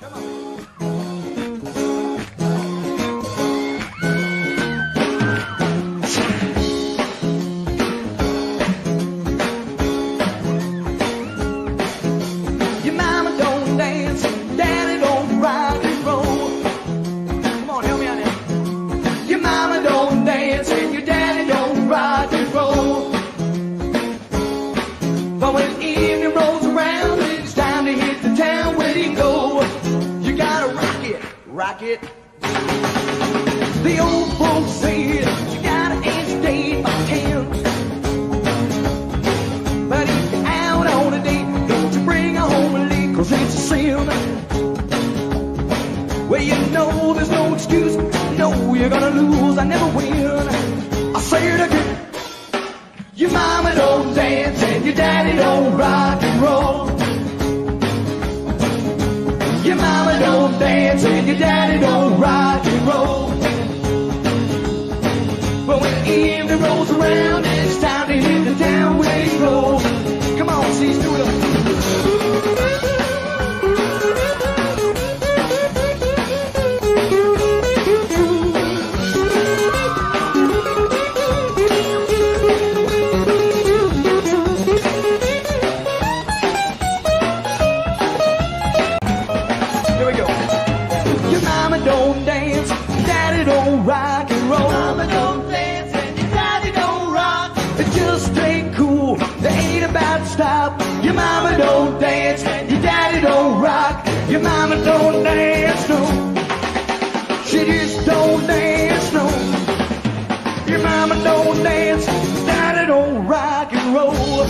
Your it, rock it. The old folks said you gotta date by ten. But out on a date, don't you bring home cause it's a sin. Well, you know there's no excuse, no, you're gonna lose, I never win. I say it again. Your mama don't dance and your daddy don't rock dance and your daddy don't rock and roll. But when evening rolls around, daddy don't rock and roll. Mama don't dance and your daddy don't rock. It just ain't cool. They ain't about stop. Your mama don't dance and your daddy don't rock. Your mama don't dance no. She just don't dance no. Your mama don't dance. Daddy don't rock and roll.